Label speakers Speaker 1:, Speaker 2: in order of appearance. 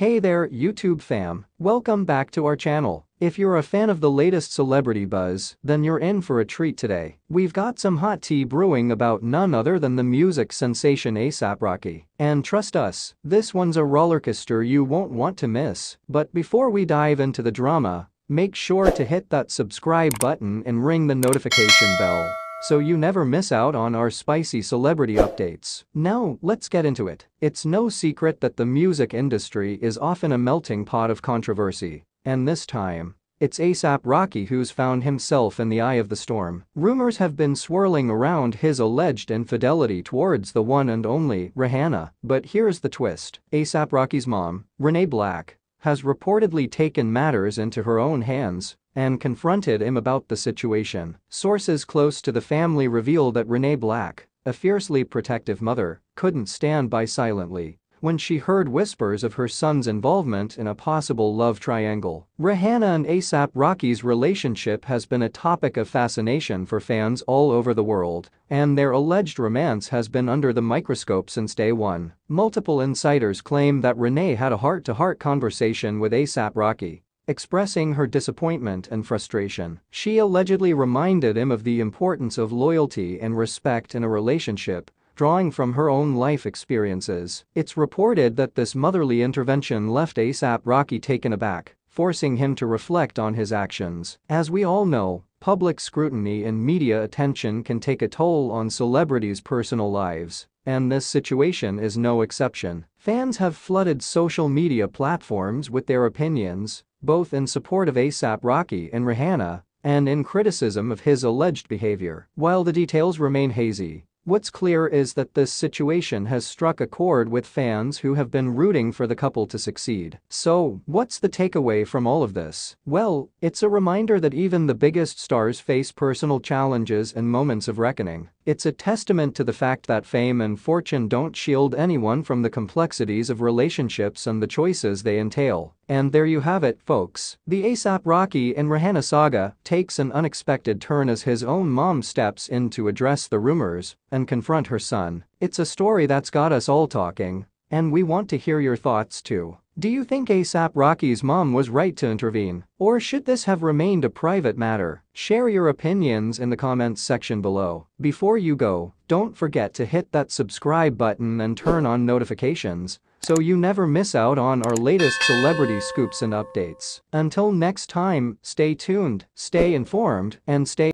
Speaker 1: Hey there, YouTube fam. Welcome back to our channel. If you're a fan of the latest celebrity buzz, then you're in for a treat today. We've got some hot tea brewing about none other than the music sensation ASAP Rocky. And trust us, this one's a rollercoaster you won't want to miss. But before we dive into the drama, make sure to hit that subscribe button and ring the notification bell so you never miss out on our spicy celebrity updates. Now, let's get into it. It's no secret that the music industry is often a melting pot of controversy. And this time, it's ASAP Rocky who's found himself in the eye of the storm. Rumors have been swirling around his alleged infidelity towards the one and only Rihanna. But here's the twist. ASAP Rocky's mom, Renee Black, has reportedly taken matters into her own hands and confronted him about the situation. Sources close to the family reveal that Renee Black, a fiercely protective mother, couldn't stand by silently when she heard whispers of her son's involvement in a possible love triangle. Rihanna and ASAP Rocky's relationship has been a topic of fascination for fans all over the world, and their alleged romance has been under the microscope since day one. Multiple insiders claim that Renee had a heart-to-heart -heart conversation with ASAP Rocky Expressing her disappointment and frustration, she allegedly reminded him of the importance of loyalty and respect in a relationship, drawing from her own life experiences. It's reported that this motherly intervention left ASAP Rocky taken aback, forcing him to reflect on his actions. As we all know, public scrutiny and media attention can take a toll on celebrities' personal lives, and this situation is no exception. Fans have flooded social media platforms with their opinions, both in support of ASAP Rocky and Rihanna and in criticism of his alleged behavior. While the details remain hazy, What's clear is that this situation has struck a chord with fans who have been rooting for the couple to succeed. So, what's the takeaway from all of this? Well, it's a reminder that even the biggest stars face personal challenges and moments of reckoning. It's a testament to the fact that fame and fortune don't shield anyone from the complexities of relationships and the choices they entail. And there you have it, folks. The ASAP Rocky and Rihanna saga takes an unexpected turn as his own mom steps in to address the rumors and confront her son. It's a story that's got us all talking, and we want to hear your thoughts too. Do you think ASAP Rocky's mom was right to intervene? Or should this have remained a private matter? Share your opinions in the comments section below. Before you go, don't forget to hit that subscribe button and turn on notifications so you never miss out on our latest celebrity scoops and updates. Until next time, stay tuned, stay informed, and stay